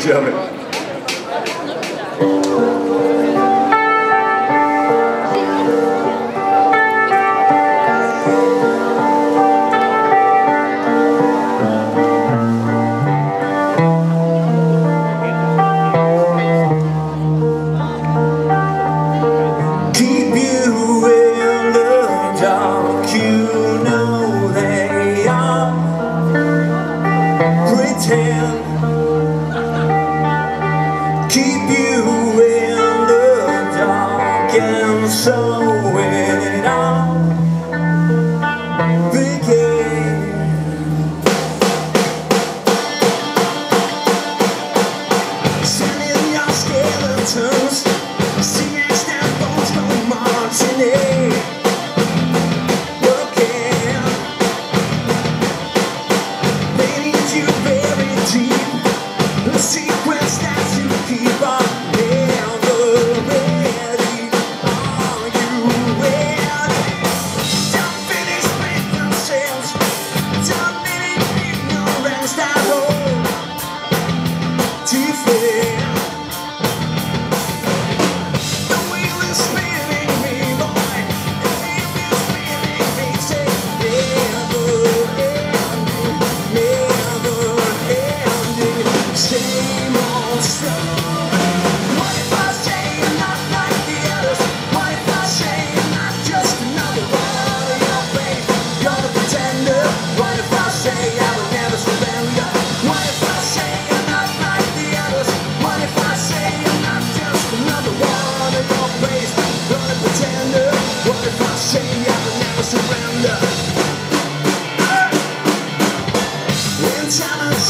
違うね。so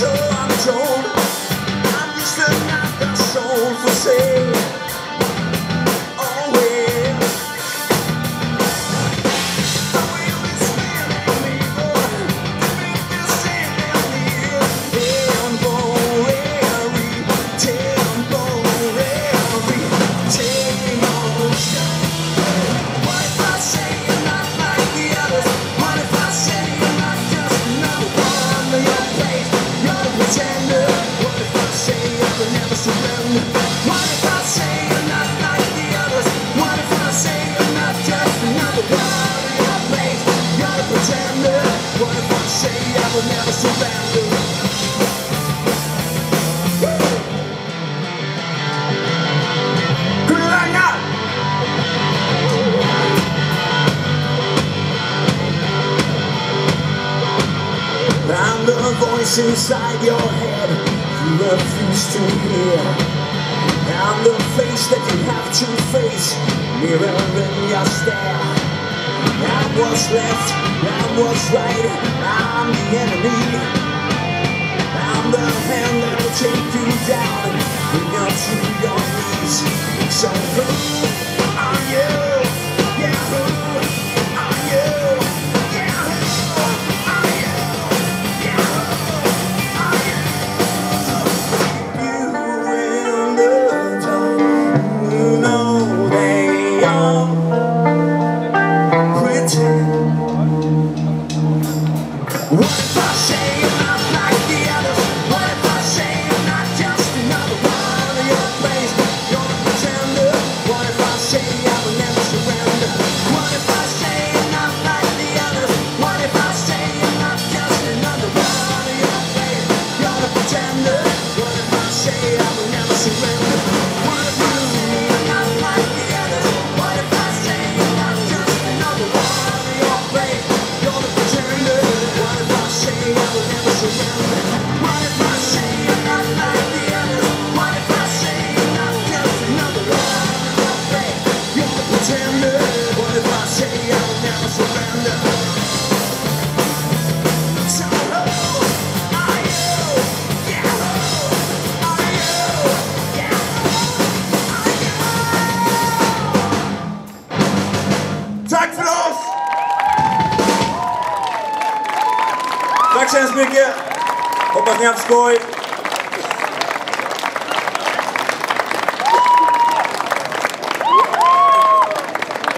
sure I'm the voice inside your head you refuse to hear. I'm the face that you have to face, mirror in your stare. I'm what's left, I'm what's right, I'm the enemy. I'm the hand that'll take you down Bring you to your knees. So go. så mycket. Hoppas ni har haft skoj.